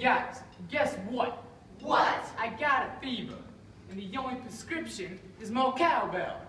guys, guess what? What? I got a fever, and the only prescription is more cowbell.